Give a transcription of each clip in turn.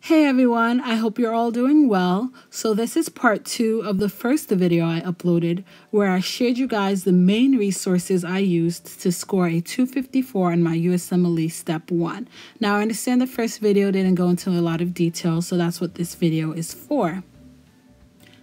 Hey everyone, I hope you're all doing well. So, this is part two of the first video I uploaded where I shared you guys the main resources I used to score a 254 on my USMLE Step 1. Now, I understand the first video didn't go into a lot of detail, so that's what this video is for.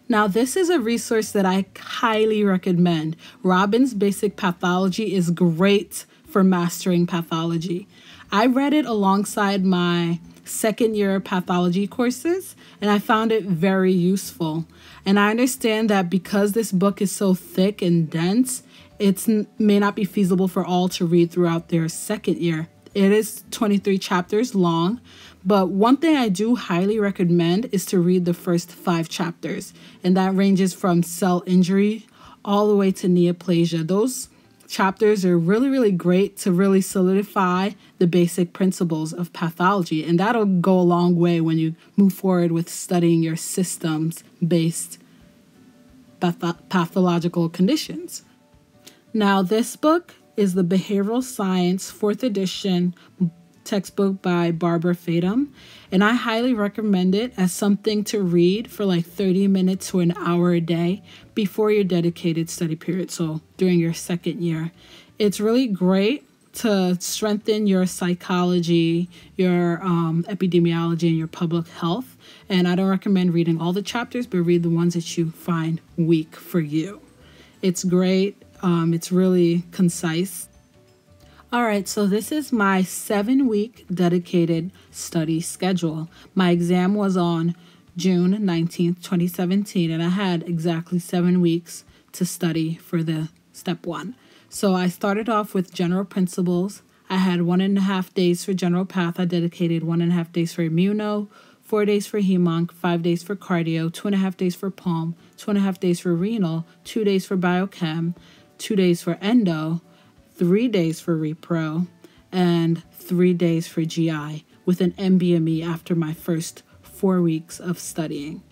Now, this is a resource that I highly recommend. Robbins Basic Pathology is great for mastering pathology. I read it alongside my second year pathology courses, and I found it very useful. And I understand that because this book is so thick and dense, it may not be feasible for all to read throughout their second year. It is 23 chapters long, but one thing I do highly recommend is to read the first five chapters, and that ranges from cell injury all the way to neoplasia. Those chapters are really, really great to really solidify the basic principles of pathology. And that'll go a long way when you move forward with studying your systems based path- pathological conditions. Now, this book is the Behavioral Science, fourth edition textbook by Barbara Fadem, and I highly recommend it as something to read for like 30 minutes to an hour a day before your dedicated study period, so during your second year. It's really great to strengthen your psychology, your um, epidemiology, and your public health. And I don't recommend reading all the chapters, but read the ones that you find weak for you. It's great. Um, it's really concise all right, so this is my seven week dedicated study schedule. My exam was on June 19th, 2017, and I had exactly seven weeks to study for the step one. So I started off with general principles. I had one and a half days for general path. I dedicated one and a half days for immuno, four days for hemonc, five days for cardio, two and a half days for pulm, two and a half days for renal, two days for biochem, two days for endo, three days for repro, and three days for GI with an NBME after my first four weeks of studying.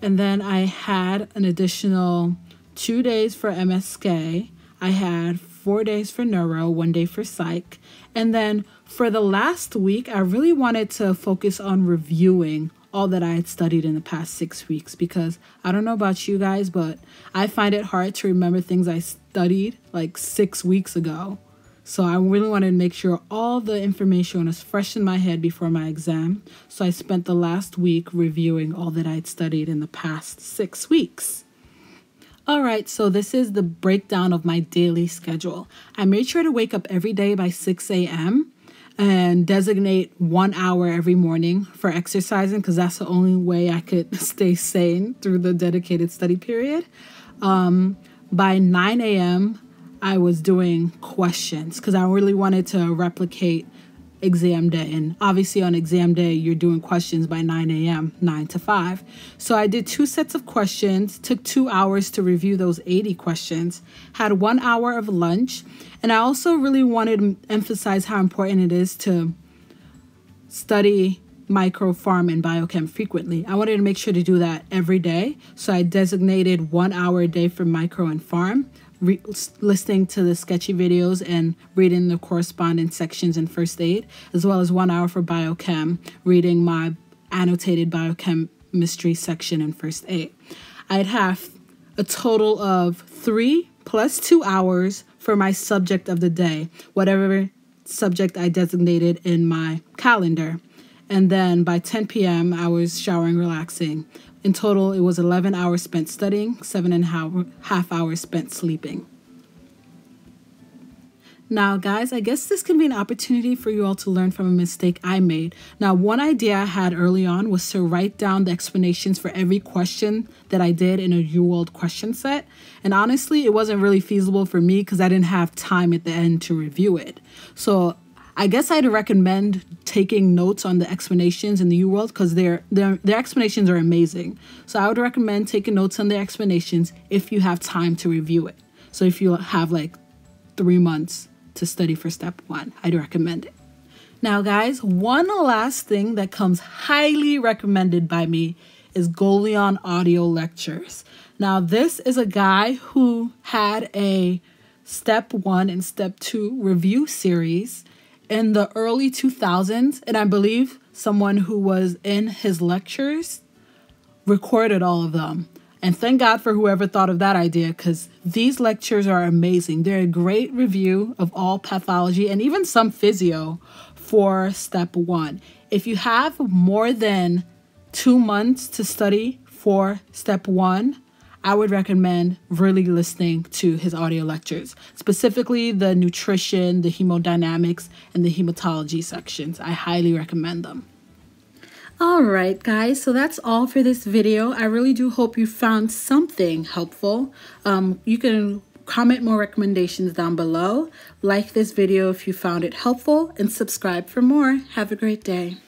And then I had an additional two days for MSK. I had four days for neuro, one day for psych. And then for the last week, I really wanted to focus on reviewing all that I had studied in the past six weeks because I don't know about you guys, but I find it hard to remember things I studied like six weeks ago. So I really wanted to make sure all the information was fresh in my head before my exam. So I spent the last week reviewing all that I'd studied in the past six weeks. All right, so this is the breakdown of my daily schedule. I made sure to wake up every day by 6 a.m and designate one hour every morning for exercising because that's the only way I could stay sane through the dedicated study period. Um, by 9 a.m., I was doing questions because I really wanted to replicate exam day. And obviously, on exam day, you're doing questions by 9 a.m., 9 to 5. So I did two sets of questions, took two hours to review those 80 questions, had one hour of lunch. And I also really wanted to emphasize how important it is to study micro, pharm and biochem frequently. I wanted to make sure to do that every day. So I designated one hour a day for micro and pharm, listening to the sketchy videos and reading the correspondence sections in first aid, as well as one hour for biochem, reading my annotated biochemistry section in first aid. I'd have a total of three plus two hours for my subject of the day, whatever subject I designated in my calendar. And then by 10 p.m., I was showering, relaxing, in total, it was 11 hours spent studying, seven and a half hours spent sleeping. Now, guys, I guess this can be an opportunity for you all to learn from a mistake I made. Now, one idea I had early on was to write down the explanations for every question that I did in a UWorld question set. And honestly, it wasn't really feasible for me because I didn't have time at the end to review it. So I guess I'd recommend taking notes on the explanations in the U World because their, their their explanations are amazing. So I would recommend taking notes on the explanations if you have time to review it. So if you have like three months to study for step one, I'd recommend it. Now, guys, one last thing that comes highly recommended by me is Goljan Audio Lectures. Now, this is a guy who had a step one and step two review series in the early 2000s, and I believe someone who was in his lectures recorded all of them. And thank God for whoever thought of that idea because these lectures are amazing. They're a great review of all pathology and even some physio for step one. If you have more than two months to study for step one, I would recommend really listening to his audio lectures, specifically the nutrition, the hemodynamics, and the hematology sections. I highly recommend them. All right, guys, so that's all for this video. I really do hope you found something helpful. Um, you can comment more recommendations down below. Like this video if you found it helpful and subscribe for more. Have a great day.